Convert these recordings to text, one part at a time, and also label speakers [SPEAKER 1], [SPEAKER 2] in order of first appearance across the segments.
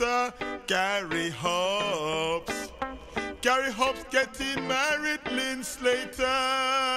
[SPEAKER 1] later. Gary Hobbs. Gary Hobbs getting married, Lynne Slater.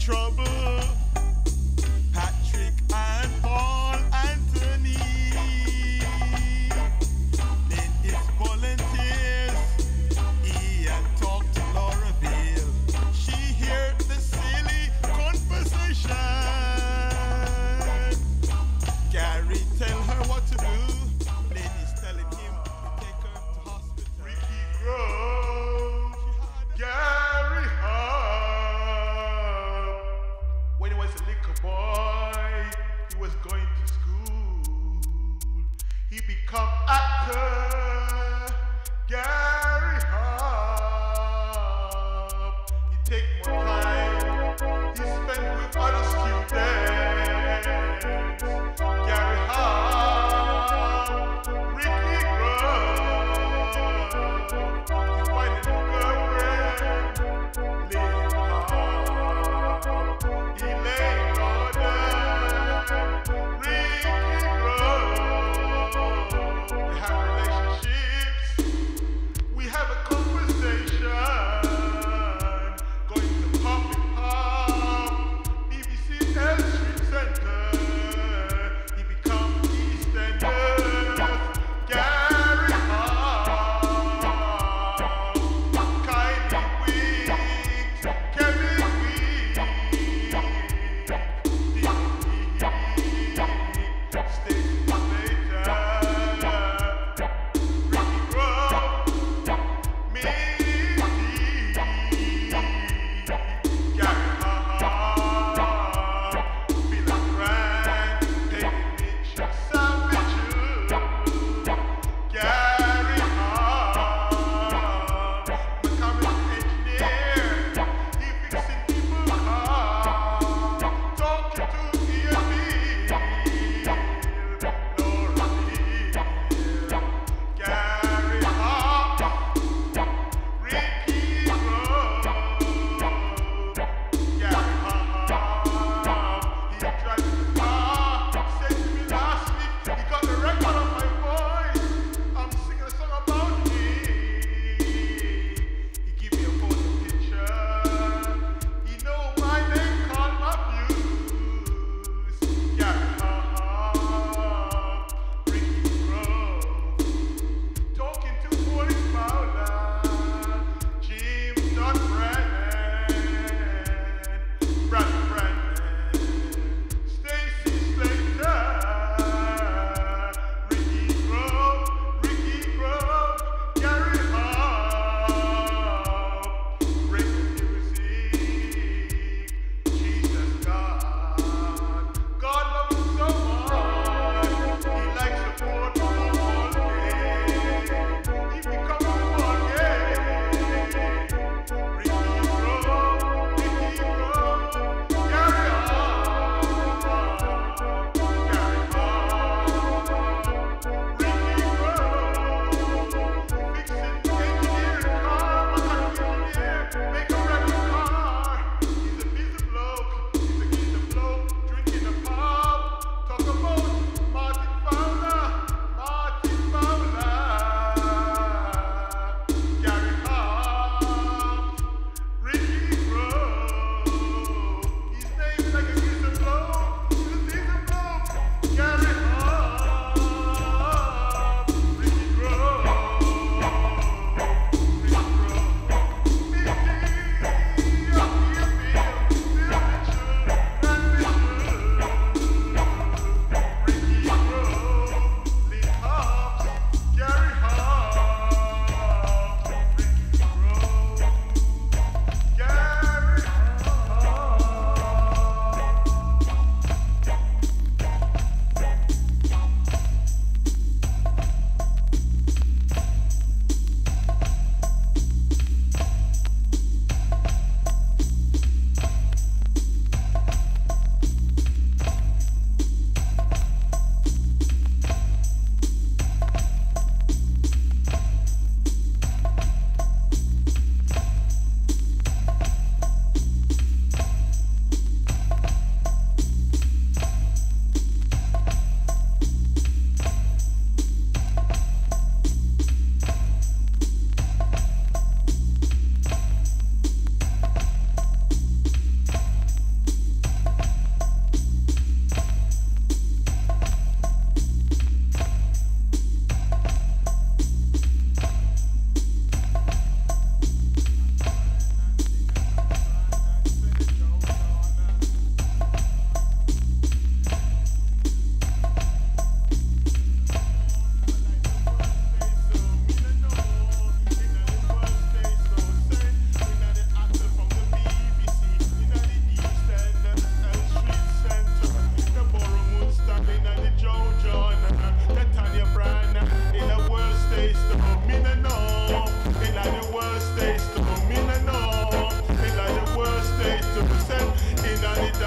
[SPEAKER 1] trouble.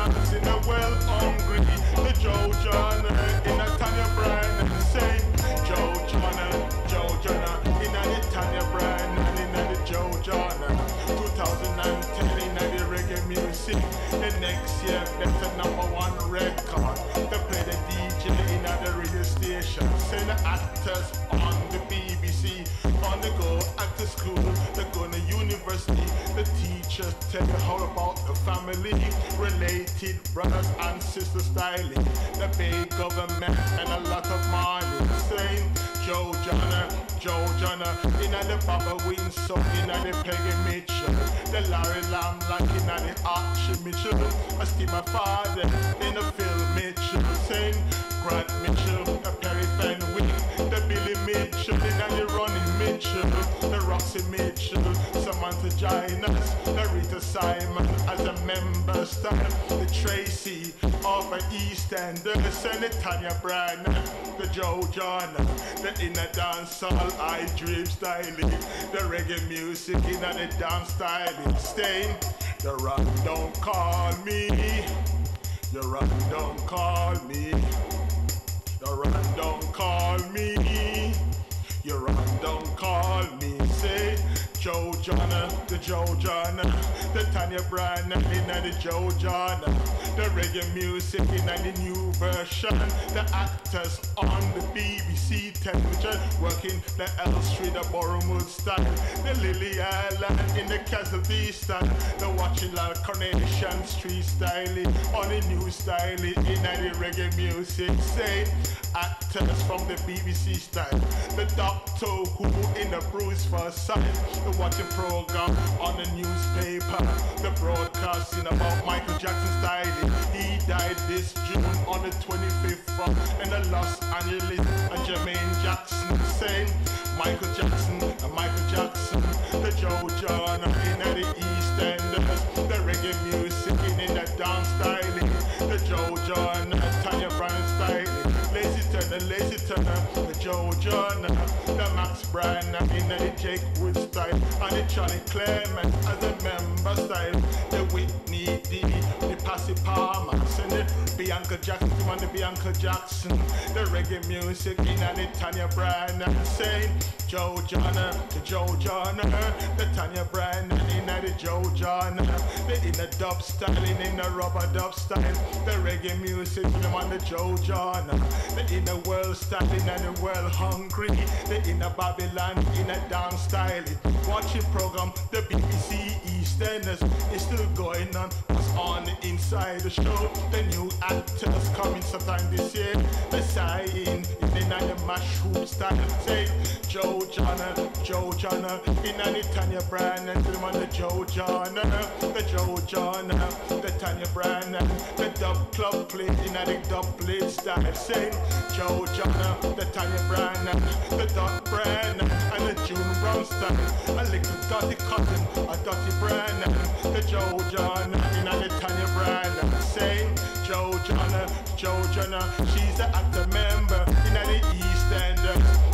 [SPEAKER 1] Lions in a well hungry. The Joe John in a Tanya Bryan and say Joe John, Joe John in a Tanya Bryan and in a Joe John. 2010 in a the reggae music. The next year better number one record. They play the DJ in a the radio station. Send the actors on the BBC on the go the school. They go to university. The teachers tell you how about the family, related brothers and sisters styling. The big government and a lot of money. Saying Joe Johnner, Joe Johnner, in the Barbara Windsor, in the Peggy Mitchell, the Larry Lamb, like in the Archie Mitchell. I see my father in the Phil Mitchell, saying Grant Mitchell, the Rita Simon as a member star, the Tracy of an East End, the Senate Tanya Bryan, the Joe John, the inner dance hall, I dream styling, the reggae music in the dance styling, stain, the run don't call me, the run don't call me, the run don't call me. You run, don't call me, say Joe Jonna, the Joe Jonna, the Tanya Bryan, and the Joe Jonna, the reggae music in the new version, the actors on the BBC television, working the L Street, the Bournemouth style, the Lily Island in the Casualty style, the watching like Coronation Street style, on the new style in the reggae music, say actors from the BBC style, the Doctor Who in the Bruce side, the watching program on the newspaper, the broadcasting about Michael Jackson's style. He died this June on the 25th from in the Los Angeles. And Jermaine Jackson saying Michael Jackson Michael Jackson, the Joe John in the East Enders, the reggae music in the dance styling, the Joe John, Tanya Brown styling, Lacey Turner, Lacey Turner, Joe John, the Max Bryan in the Jake Wood style, and the Charlie Clement as a member style, the Whitney D, the Patsy Palmer, and the Bianca Jackson, and the Bianca Jackson, the reggae music in the Tanya Bryan, saying Joe Johnner, the Joe Johnner, the Tanya Bryan, in the Joe Johnner, the in the dub styling, in the rubber dub style, the reggae music, the man, the Joe Johnner, the in the world styling, and the world hungry, the in the Babylon, in a dance style, watching program, the BBC EastEnders is still going on, what's on the inside the show, the new actors coming sometime this year, the sign, in the mushroom style, say Joe Johnner, Joe Johnner, in the Tanya and the man, the Joe Johnner, the Joe Johnner, the Tanya Bryan, the dub club plate, in the dub plate style, say Joe Johnner, the Tanya Bryan, the Dot Brand, and the June Brown style, a little Dotty Cotton, a Dotty Brand, the Joe Johnner, in the Tanya Bryan, saying Joe Johnner, she's the actor member in the East End,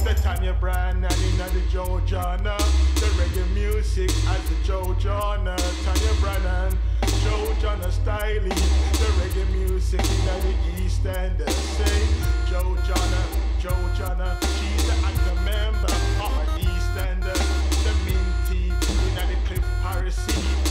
[SPEAKER 1] the Tanya Brand, and in the Johnner, the reggae music as the Johnner, Tanya Brannan, Joe Johnner styling, the reggae music in the East End, say Joe Johnner, Joe Johnner, she's the actor member of an East End, the Minty, in the Cliff Parisi,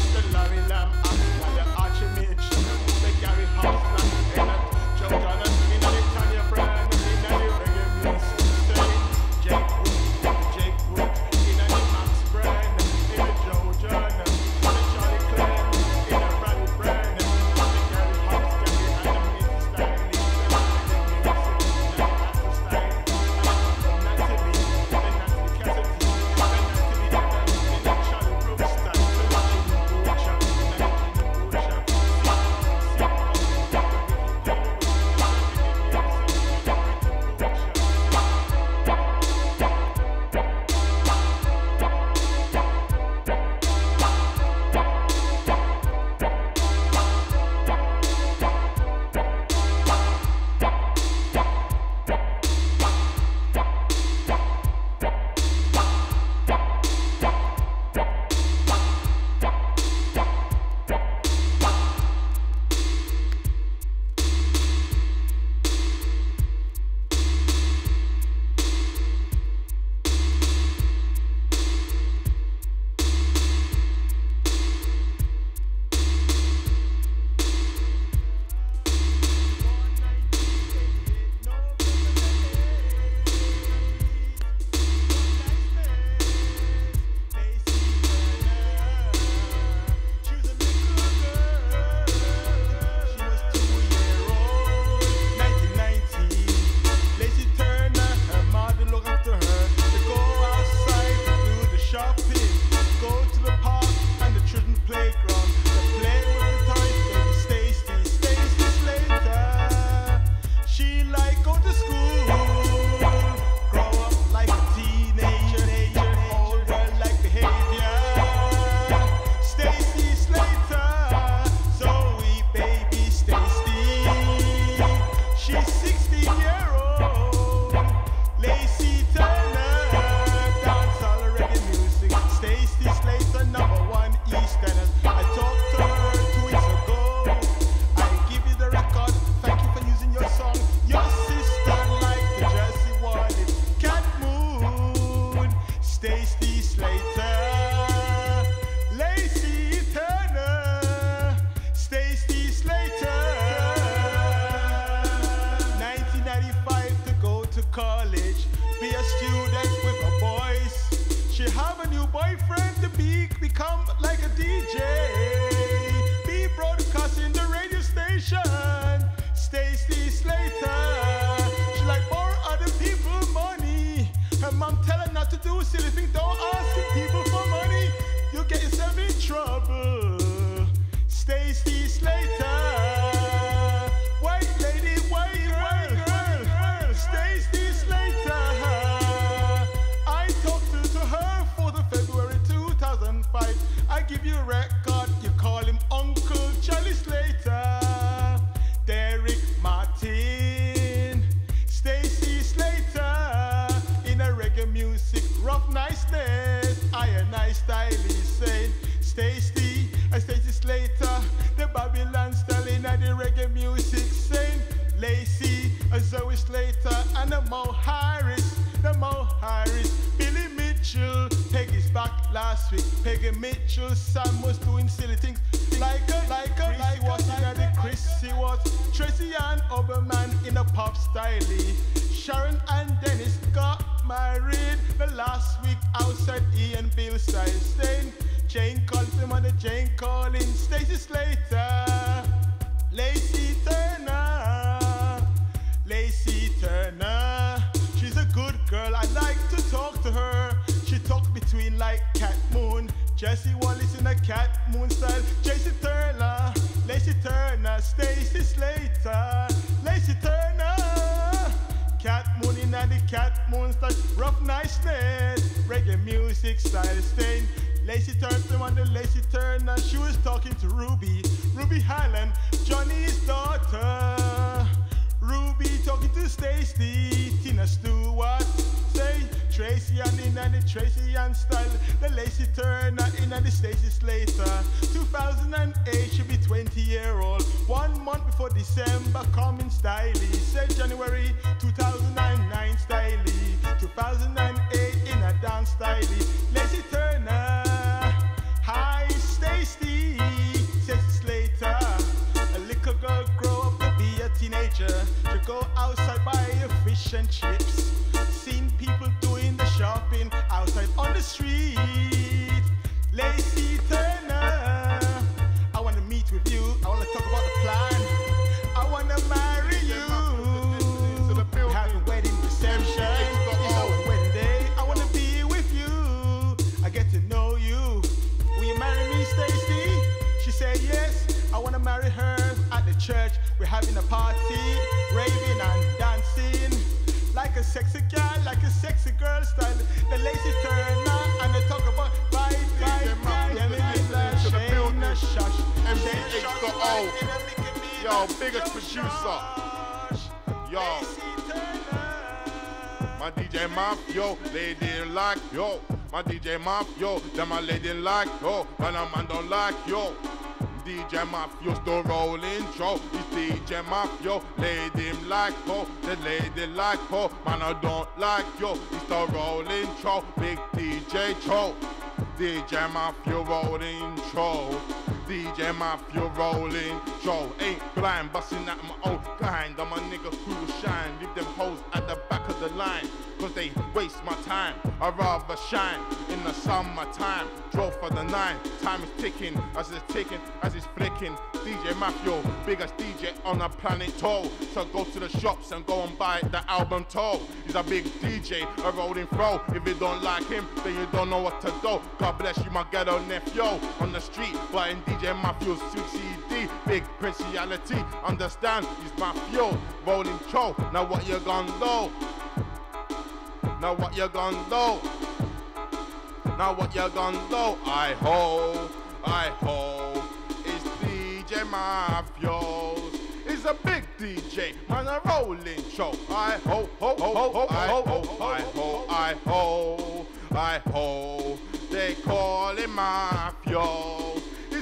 [SPEAKER 1] I give you a record. You call him Uncle Charlie Slater. Derek Martin. Stacey Slater. In a reggae music, rough niceness. I and I stylist saying, Stacey, I Stacey Slater. The Babylon style in the reggae music saying, Lacey, a uh, Zoe Slater, and the Mo last week. Peggy Mitchell's son was doing silly things like a, like a, like was in the Chrissy was Tracy Ann Oberman in a pop style. Sharon and Dennis got married the last week outside Ian Beale. Staying Jane Collins, the Jane Collins, Stacey Slater, Lacey Turner, like Kat Moon, Jessie Wallace in a Kat Moon style, Jesse Turner, Lacey Turner, Stacey Slater, Lacey Turner. Kat Moon in a the Kat Moon style, rough niceness, reggae music style stain. Lacey Turner on the Lacey Turner, she was talking to Ruby, Ruby Highland, Johnny's daughter. Ruby talking to Stacey, Tina Stewart, say Tracy and in the Tracy and style, the Lacey Turner in the Stacey Slater. 2008 she be 20 year old, one month before December coming styly. Say January 2009 styly, 2008 in a dance styly. Lacey Turner, hi Stacey, Stacey Slater. A little girl grow up to be a teenager. To go outside buy a fish and chips. Shopping outside on the street. Lacey Turner, I wanna meet with you. I wanna talk about the plan. I wanna marry you. We're having wedding reception. It's our wedding day. I wanna be with you. I get to know you. Will you marry me, Stacey? She said yes. I wanna marry her at the church. We're having a party, raving and dancing. Like a sexy girl, like a sexy girl style. The Lacey Turner and they talk about. Yeah, me
[SPEAKER 2] listening
[SPEAKER 1] like
[SPEAKER 2] to the building.
[SPEAKER 1] the shush.
[SPEAKER 2] H the O.
[SPEAKER 1] like in a Mickey Mouse
[SPEAKER 2] Yo, biggest producer. Yo. My DJ Maf, yo, lady like, yo. My DJ Maf, yo, them my lady like, yo. And a man don't like, yo. DJ Maf, yo, still rolling, yo. It's DJ Maf, yo, lady him like, ho. The lady like, ho. Man, I don't like, yo. He's still rolling, yo. Big DJ, yo. DJ Maf, you rolling, yo. DJ Maf, you rolling, yo. Ain't blind, busting at my own kind. I'm a nigga who will shine. Leave them hoes at the back of the line. Cause they waste my time. I'd rather shine in the summertime. Drove for the nine. Time is ticking as it's ticking, as it's flicking. DJ Mafio, biggest DJ on the planet toll. So go to the shops and go and buy the album toll. He's a big DJ, a rolling throw. If you don't like him, then you don't know what to do. God bless you, my ghetto nephew. On the street, buying DJ Mafio's suit CD. Big princiality, understand? He's Mafio, rolling show. Now what you gonna do? Now what you gonna do? Now what you gonna do? I ho, I ho. It's DJ Mafios. It's a big DJ on a rolling show. I ho, ho, ho, ho, I ho, I ho, I ho, I ho. They call him Mafios.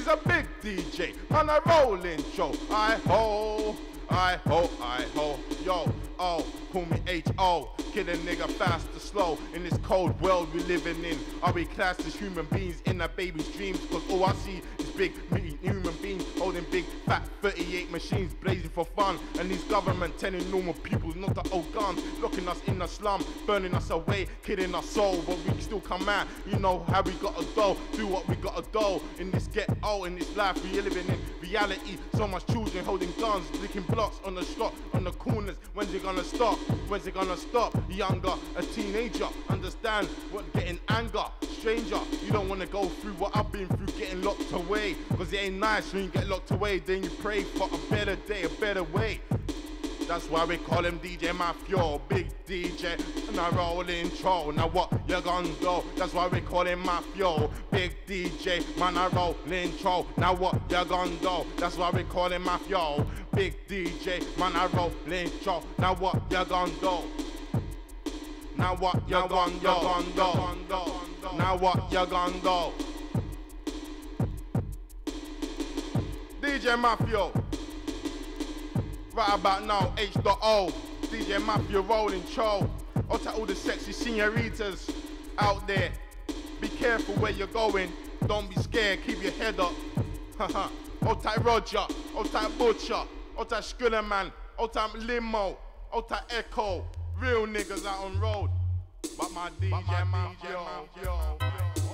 [SPEAKER 2] A big DJ on a rolling show. I ho, I ho, I ho. Yo, oh, call me H O. kill a nigga fast or slow in this cold world we living in. Are we classed as human beings in a baby's dreams? Cause all I see is big meaty human beings holding big fat 38 machines blazing for fun. And these government telling normal people not to hold guns, locking us in the slum, burning us away, killing our soul. But we still come out, you know how we gotta do, do what we gotta do in this ghetto, in this life we living in reality. So much children holding guns, licking blocks on the street, on the corners. When's it gonna stop? When's it gonna stop? Younger, a teenager, understand what getting anger. Stranger, you don't wanna go through what I've been through, getting locked away. Cause it ain't nice when you get locked away, then you pray for a better day, a better way. That's why we call him DJ Mafio, big DJ, and a rolling troll. Now what you gonna do? That's why we call him Mafio, big DJ, man a rolling troll. Now what you gonna do? That's why we call him Mafio, big DJ, man a rolling troll. Now what you gonna do? Now what you gonna do? Now what you gonna do? DJ Mafio. Right about now, H.O. DJ Mafia rolling cho. Out to all the sexy senoritas out there. Be careful where you're going. Don't be scared, keep your head up. Haha. Old type Roger, old type Butcher, type Skillerman, old type Limo, old type Echo. Real niggas out on road. But my DJ, but my DJ, yo, yo, yo.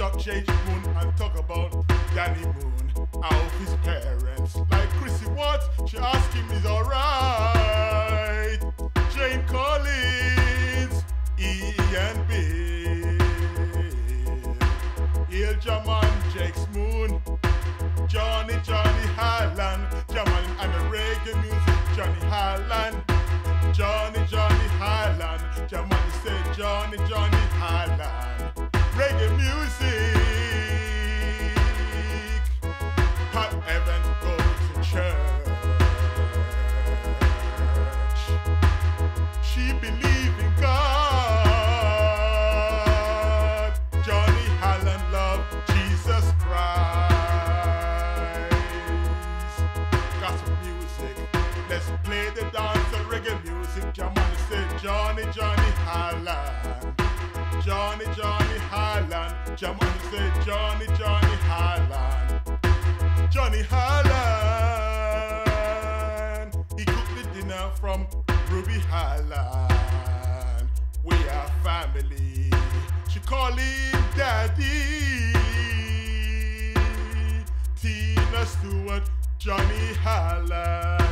[SPEAKER 1] He shot Moon and talk about Danny Moon, out his parents. Like Chrissy Watts, she asked him is alright. Jane Collins, Ian Beale, Il Jaman, Jake's Moon, Johnny, Johnny Highland, Jaman and the reggae music, Johnny Highland, Johnny, Johnny Highland, Jaman said Johnny, Johnny Highland, reggae music. Holland. Jamani say Johnny Johnny Holland. Johnny Holland. He cooked the dinner from Ruby Holland. We are family. She call him daddy. Tina Stewart, Johnny Holland.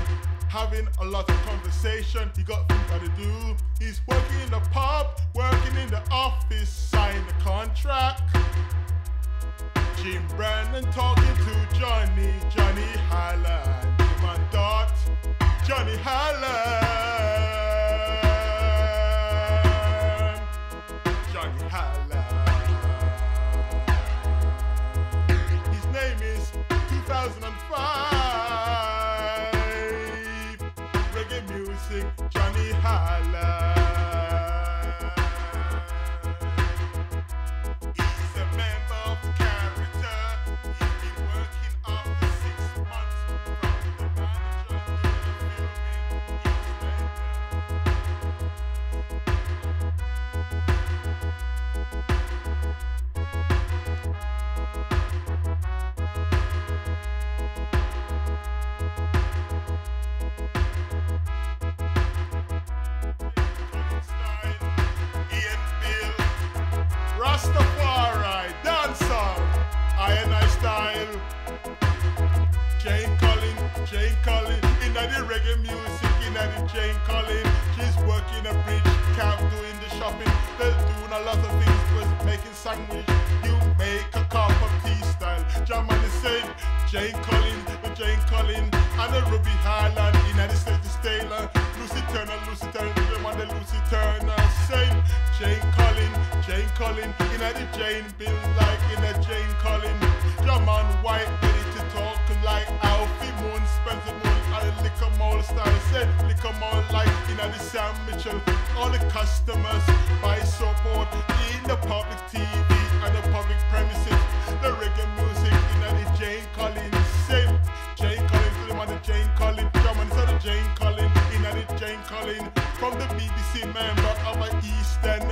[SPEAKER 1] Having a lot of conversation, he got things to do. He's working in the pub, working in the office, the. Jim Brandon talking to Johnny, Johnny Holland. Jim and Dot, Johnny Holland. Lucy Turner, them on the Lucy Turner. Same, Jane Collin, Jane Collin, in the Jane Beale, like in the Jane Collin. Jaman White, ready to talk like Alfie Moon, Spencer Moon, and the Liquor Mall style. Said Liquor Mall like in the Sam Mitchell. All the customers buy support in the public TV and the public premises. member of a Eastern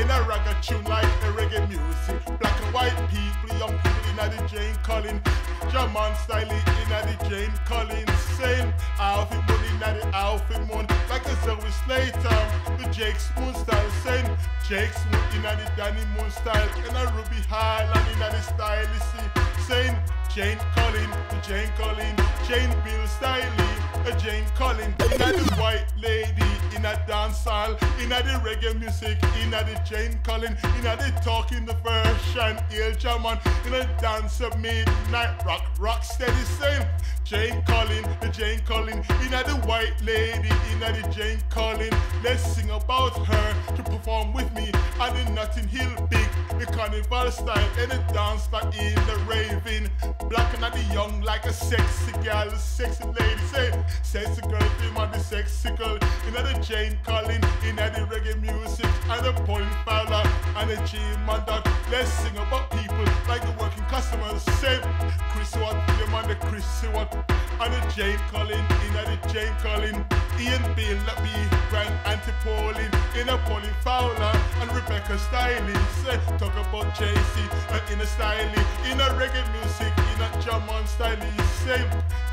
[SPEAKER 1] in a ragga tune like a reggae music. Black and white people, young people in the Jane Collins. German style in the Jane Collins. Same Alfie Moon in the Alfie Moon. Like a Zoe Slater, the Jake Moon style. Same Jake Moon in the Danny Moon style. And a Ruby Highland in the style. You see. Same Jane Collin, Jane Collin, Jane Beale Styley, a uh, Jane Collin, in a the white lady, in a dance hall, in a the reggae music, in a the Jane Collin, in a the talking the version, Il German, in a dance of midnight rock, rock steady same. Jane Collin, the Jane Collin, in the white lady, in the Jane Collin. Let's sing about her to perform with me at the Notting Hill Big, the carnival style, and the dance back in the raving. Black and the young like a sexy girl, sexy lady. Say, sexy girl, theme on the sexy girl. In the Jane Collin, in the reggae music, and the Pauline Fowler, and the G man dog. Let's sing about people like the working customers. Say, Chris Watt, the man, the Chris Watt, and the Jane Collin, in the Jane Collin. Ian Beale, that be Grand Auntie Pauline, in a Pauline Fowler, and Rebecca Stiley. Say, talk about JC, uh, in a styling, in a reggae music, in a German styling. Same,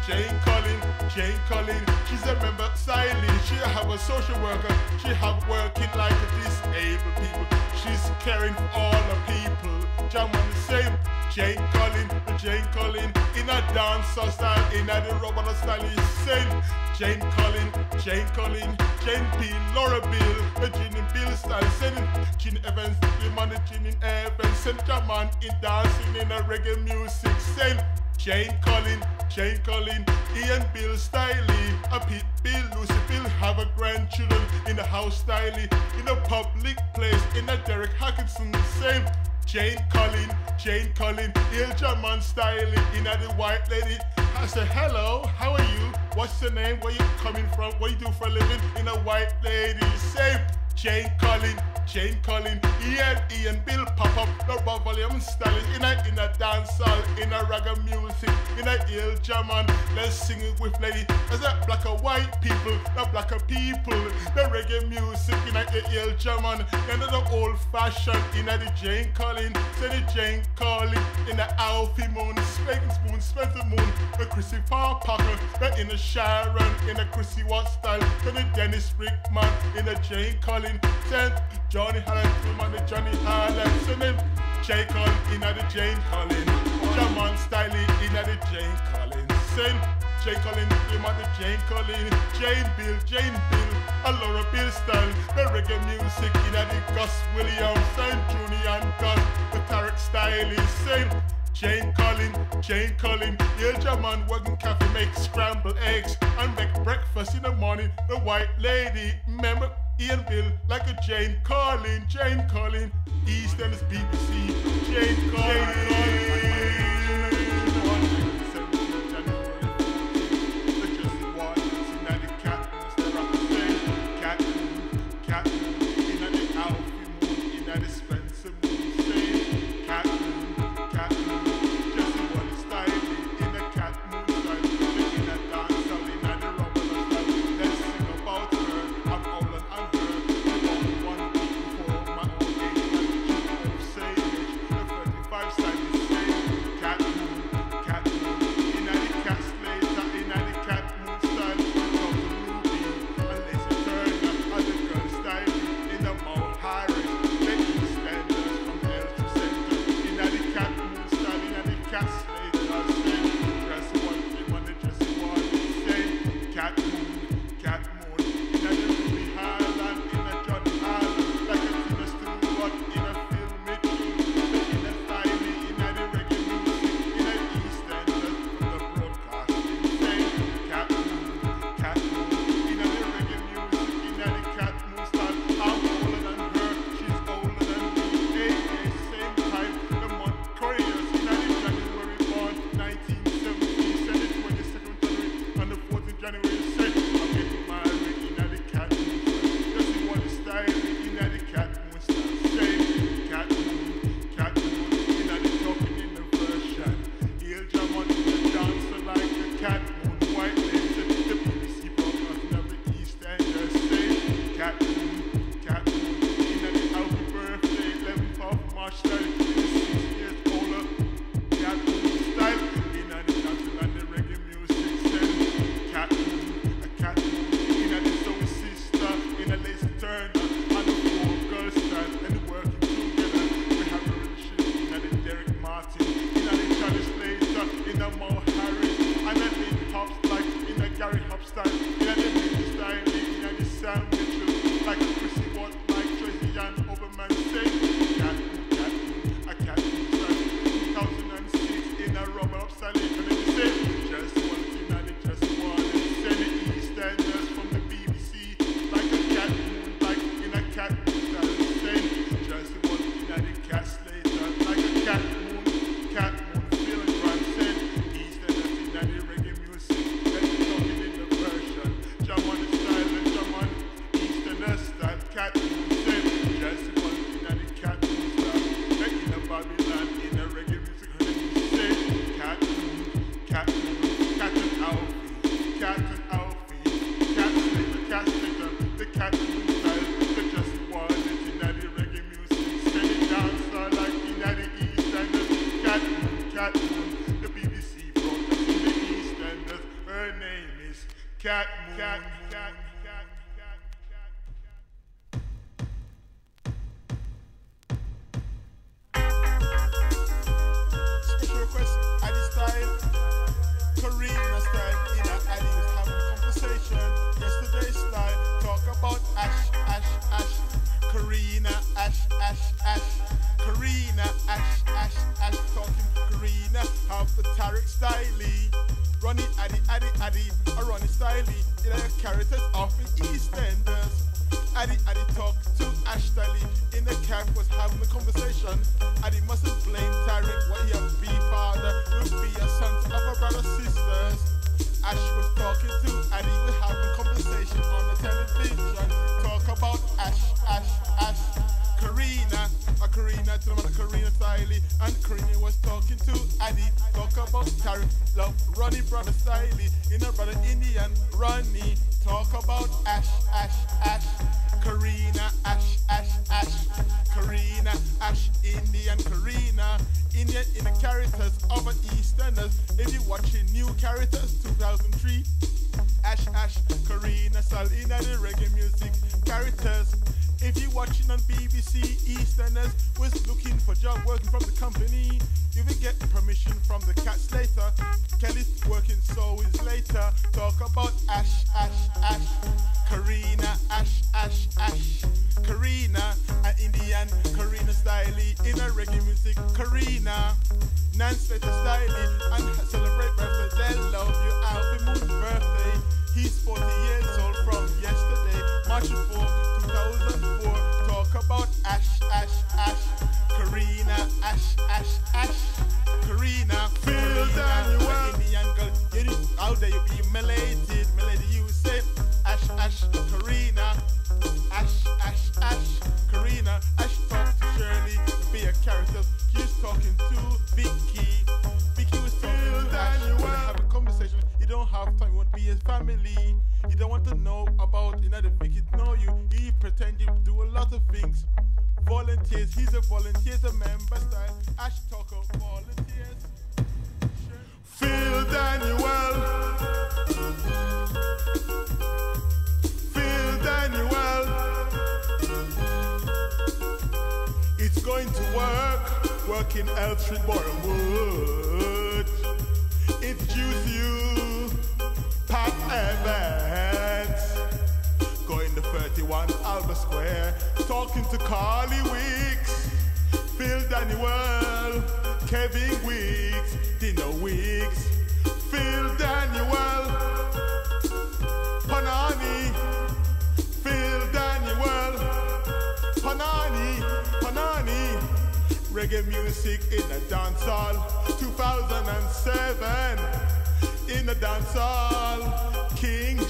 [SPEAKER 1] Jane Collin, Jane Collin, she's a member styling. She have a social worker, she have working like disabled people. She's caring for all the people. German same, Jane Collin, Jane Collin, in a dancer style, in a the rubber style. Same, Jane Collin, Jane Collin, Jane Beale, Laura Beale, a Jean Bill style, sending Jean Evans, the man Jean Evans, send German in dancing in a reggae music, same. Jane Collin, Jane Collin, Ian Beale Styley, a Pete Beale, Lucy Beale have a grandchildren in the house Styley, in a public place, in a Derek Harkinson, same. Jane Collin, Jane Collin, Il German Styley, in a the white lady. I say, hello, how are you? What's your name? Where you coming from? What you do for a living? In a white lady, same. Jane Collin, Jane Collin, Ian, Ian Beale pop up, the volume styling in a in a dance hall, in a ragga music, in a ill German. Let's sing it with lady. As a black or white people, the black people, the reggae music in a ill German, and the old fashioned in a the Jane Collin, say the Jane Collin, in the Alfie Moon, Spanks Moon, Spencer Moon, the Chrissy Parker, the in the Sharon, in the Chrissy Watt style, then the Dennis Rickman, in the Jane Collin. Send Johnny Holland, man, the Johnny Holland. Send him J. Cole in the Jane Collin. Jaman Styley in the Jane Collin. Send J. Collin, him on the Jane Collin. Jane Beale, Jane Beale, a Laura Beale style. The reggae music in the Gus Williams. Send Junior and Gus, the Tariq Styley. Send Jane Collin, Jane Collin, Il German working cafe make scrambled eggs and make breakfast in the morning. The white lady, remember Ian Beale, like a Jane Collin, Jane Collin, East End is BBC, Jane Kareena Ash Ash Ash. Kareena Ash Ash Ash. Talking Kareena. Have the Tariq Styley. Ronnie Addy Addy Addy. A Ronnie Styley. In the characters of the EastEnders. Addy Addy talked to Ash Styley. In the camp was having a conversation. Addy mustn't blame Tariq. What he a be father. Would be a son of a brother sisters. Ash was talking to Addy. We having a conversation on the television. Talk about Ash Ash. Kareena, a Kareena to the Kareena Styley, and Kareena was talking to Addy. Talk about Tariq, love Ronnie brother Styley, in a brother Indian Ronnie. Talk about Ash, Ash, Ash. Kareena, Ash, Ash, Ash. Kareena, Ash, Indian Kareena. Indian in the characters of an EastEnders. If you're watching new characters, 2003. Ash, Ash, Kareena, Salina, the reggae music characters. If you're watching on BBC, EastEnders was looking for job working from the company. You will get permission from the Kat Slater. Kelly's working so is later. Talk about Ash, Ash, Ash. Kareena, Ash, Ash, Ash. Kareena, an Indian Kareena Styley in a reggae music. Kareena, Nance Slater Styley, and celebrate birthday. Love you, Alfie Moon's birthday. He's 40 years old from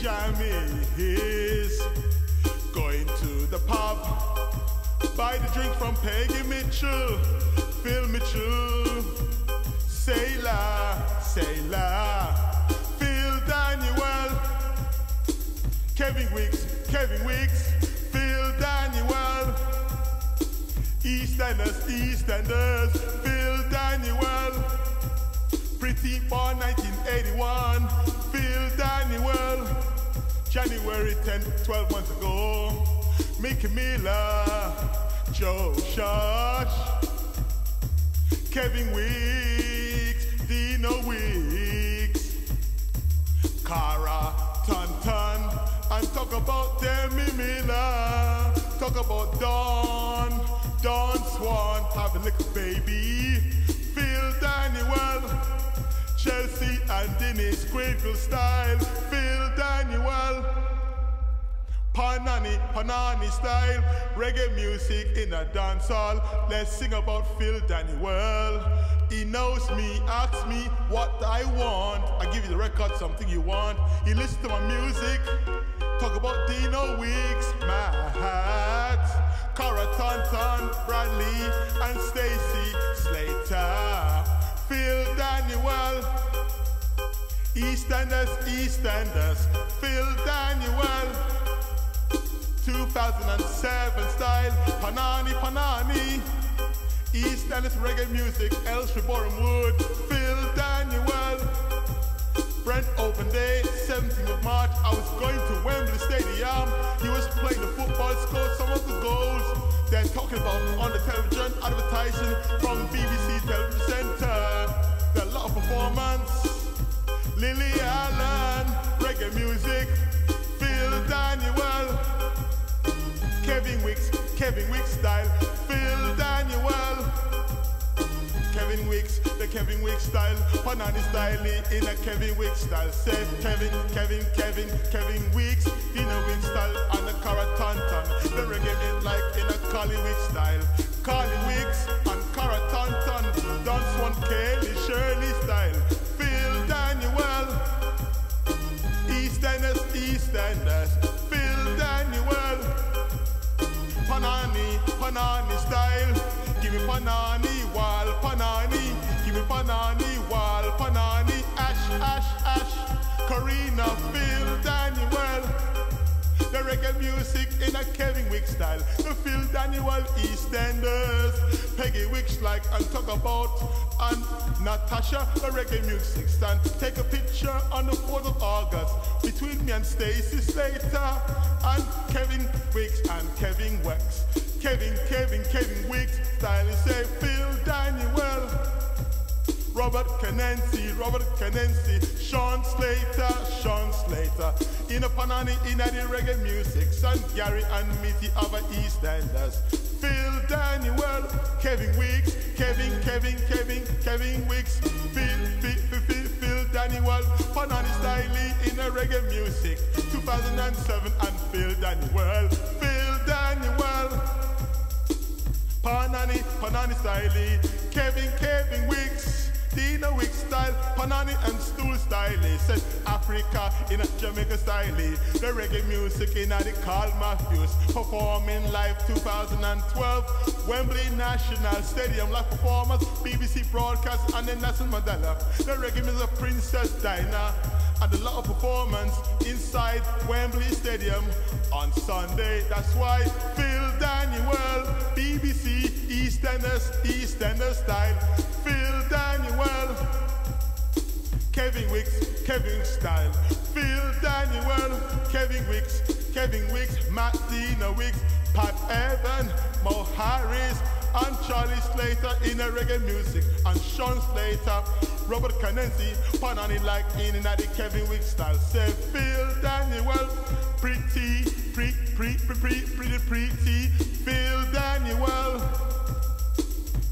[SPEAKER 1] Jammy is going to the pub. Buy the drink from Peggy Mitchell, Phil Mitchell, Sailor, Sailor, Phil Daniel, Kevin Wicks, Kevin Wicks, Phil Daniel, EastEnders, EastEnders, Phil Daniel, Pretty Boy 1981, Phil Daniel, January 10, 12 months ago, Mickey Miller, Joe Shush, Kevin Weeks, Deano Weeks, Kara Tointon, and talk about Demi Miller, talk about Dawn, Dawn Swann, have a little baby, Phil Daniel, Chelsea and Dennis Cradle style, Phil Daniel. Panani, Panani style, reggae music in a dance hall. Let's sing about Phil Daniel. He knows me, asks me what I want. I give you the record, something you want. He listens to my music. Talk about Deano Weeks, Matt, Kara Tointon, Bradley, and Stacey Slater. Phil Daniel. EastEnders, EastEnders, Phil Daniel. 2007 style, Panani Panani. EastEnders reggae music, Elstree Borehamwood, Phil Daniel. Brent Open Day, 17th of March. I was going to Wembley Stadium. He was playing the football, scored some of the goals. They're talking about on the television, advertising from BBC Television performance. Lily Allen, reggae music, Phil Daniel, Kevin Wicks, Kevin Wicks style, Phil Daniel, Kevin Wicks, the Kevin Wicks style. Panani style in a Kevin Wicks style. Say Kevin, Kevin, Kevin, Kevin Wicks, in a Wicks style and a Caratantan. The reggae like in a Carly Wicks style. Carly Wicks and Caratantan. Dance one Kelly Shirley style. Phil Daniel. Easterners, Easterners. Phil Daniel. Panani, Panani style. Give me Panani wall, Panani. Give me Panani wall, Panani. Ash, Ash, Ash. Kareena, Phil Daniel. Reggae music in a Kevin Wick style. The Phil Daniel EastEnders. Peggy Wicks like and talk about. And Natasha, the reggae music stand. Take a picture on the 4th of August between me and Stacey Slater. And Kevin Wicks and Kevin Wex. Kevin, Kevin, Kevin Wicks style is say Phil Daniel. Robert Kenency, Robert Kazinsky, Sean Slater, Sean Slater. In a panani in the reggae music, son Gary and of a EastEnders. Phil Daniel, Kevin Wicks, Kevin, Kevin, Kevin, Kevin Wicks, Phil, Phil, Phil, Phil, Phil Daniel, panani style in a reggae music. 2007 and Phil Daniel, Phil Daniel. Panani, Panani style, Kevin, Kevin Wicks. Dina Wick style, Panani and Stool style. Said Africa in a Jamaica style. The reggae music in a the Karl Matthews. Performing live 2012. Wembley National Stadium live performance. BBC broadcast and then Nelson Mandela. The reggae music Princess Dinah. And a lot of performance inside Wembley Stadium on Sunday. That's why Phil Daniel, BBC EastEnders, EastEnders style. Phil Daniel, Kevin Wicks, Kevin style. Phil Daniel, Kevin Wicks, Kevin Wicks, Matt Dina Wicks, Pat Evan, Mo Harris, and Charlie Slater in a reggae music, and Sean Slater, Robert Kazinsky, Panani like in in the Kevin Wicks style. Say Phil Daniel, pretty, pretty, pretty, pretty, pretty, pretty, Phil Daniel.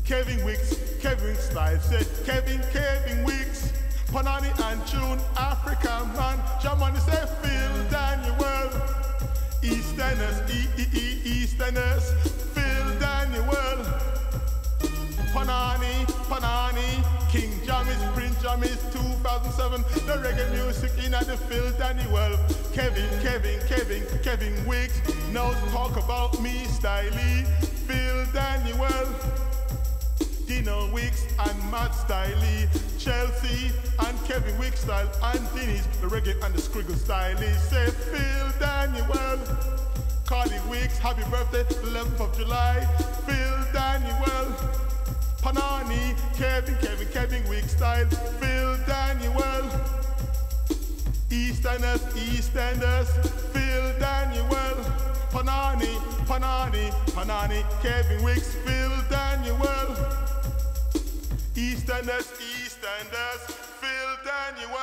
[SPEAKER 1] Kevin Wicks, Kevin style. Said Kevin, Kevin Wicks. Panani and June, Africa man. Jamani say Phil Daniel. Easterners, E E E Easterners. Phil Daniel. Panani, Panani. King Jamis, Prince Jamis, 2007. The reggae music in at the Phil Daniel. Kevin, Kevin, Kevin, Kevin Wicks. Now talk about me, Styly. Phil Daniel. Deano Wicks and Matt Stiley, Chelsea and Kevin Wicks style, and Dennis, the reggae and the scriggle styley. Say Phil Daniel, Carly Wicks, happy birthday, 11th of July. Phil Daniel, Panani, Kevin, Kevin, Kevin Wicks style. Phil Daniel, Easterners, Eastenders. Phil Daniel, Panani, Panani, Panani, Kevin Wicks, Phil Daniel. Easterners, Eastenders, Phil Daniel.